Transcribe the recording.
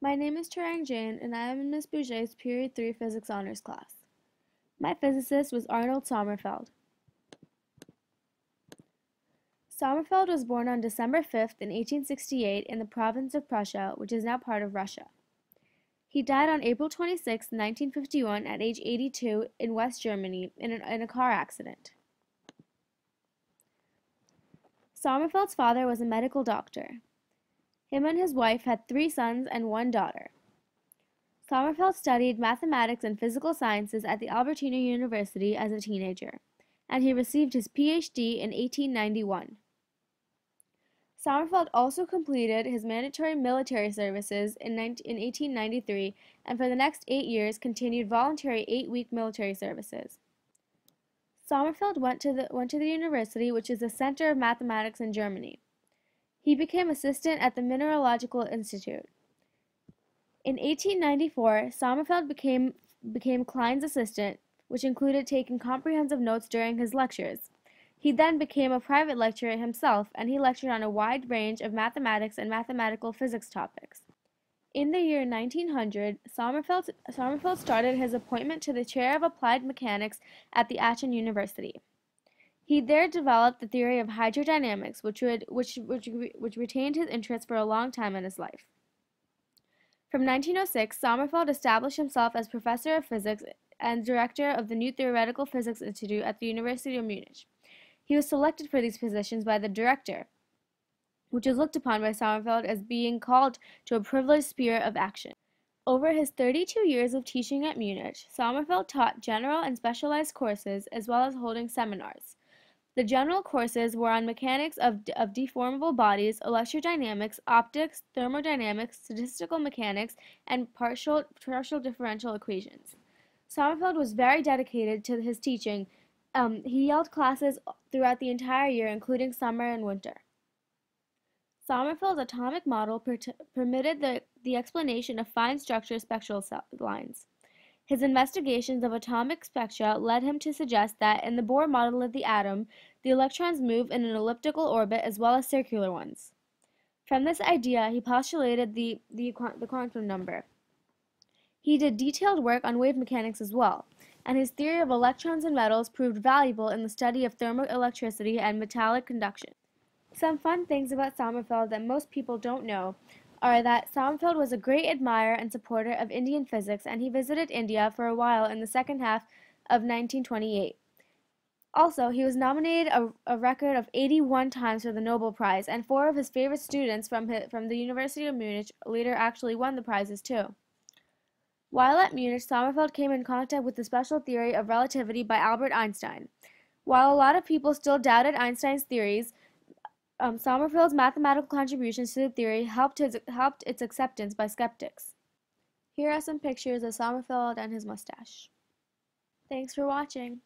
My name is Tarang Jain, and I am in Ms. Bouget's Period 3 Physics Honors class. My physicist was Arnold Sommerfeld. Sommerfeld was born on December 5th in 1868 in the province of Prussia, which is now part of Russia. He died on April 26, 1951, at age 82 in West Germany in, an, in a car accident. Sommerfeld's father was a medical doctor. Him and his wife had three sons and one daughter. Sommerfeld studied mathematics and physical sciences at the Albertina University as a teenager, and he received his PhD in 1891. Sommerfeld also completed his mandatory military services in, 1893 and for the next eight years continued voluntary eight-week military services. Sommerfeld went to, the, went to the university, which is the center of mathematics in Germany. He became assistant at the Mineralogical Institute. In 1894, Sommerfeld became, became Klein's assistant, which included taking comprehensive notes during his lectures. He then became a private lecturer himself, and he lectured on a wide range of mathematics and mathematical physics topics. In the year 1900, Sommerfeld, Sommerfeld started his appointment to the chair of applied mechanics at the Aachen University. He there developed the theory of hydrodynamics, which, would, which, which, which retained his interest for a long time in his life. From 1906, Sommerfeld established himself as professor of physics and director of the new Theoretical Physics Institute at the University of Munich. He was selected for these positions by the director, which was looked upon by Sommerfeld as being called to a privileged sphere of action. Over his 32 years of teaching at Munich, Sommerfeld taught general and specialized courses as well as holding seminars. The general courses were on mechanics of, of deformable bodies, electrodynamics, optics, thermodynamics, statistical mechanics, and partial, partial differential equations. Sommerfeld was very dedicated to his teaching. Um, he held classes throughout the entire year, including summer and winter. Sommerfeld's atomic model per permitted the, the explanation of fine structure spectral lines. His investigations of atomic spectra led him to suggest that in the Bohr model of the atom, the electrons move in an elliptical orbit as well as circular ones. From this idea, he postulated the, the, the quantum number. He did detailed work on wave mechanics as well, and his theory of electrons and metals proved valuable in the study of thermoelectricity and metallic conduction. Some fun things about Sommerfeld that most people don't know are that Sommerfeld was a great admirer and supporter of Indian physics, and he visited India for a while in the second half of 1928. Also, he was nominated a, a, record of 81 times for the Nobel Prize, and four of his favorite students from, his, from the University of Munich later actually won the prizes too. While at Munich, Sommerfeld came in contact with the special theory of relativity by Albert Einstein. While a lot of people still doubted Einstein's theories, um, Sommerfeld's mathematical contributions to the theory helped, his, helped its acceptance by skeptics. Here are some pictures of Sommerfeld and his mustache. Thanks for watching.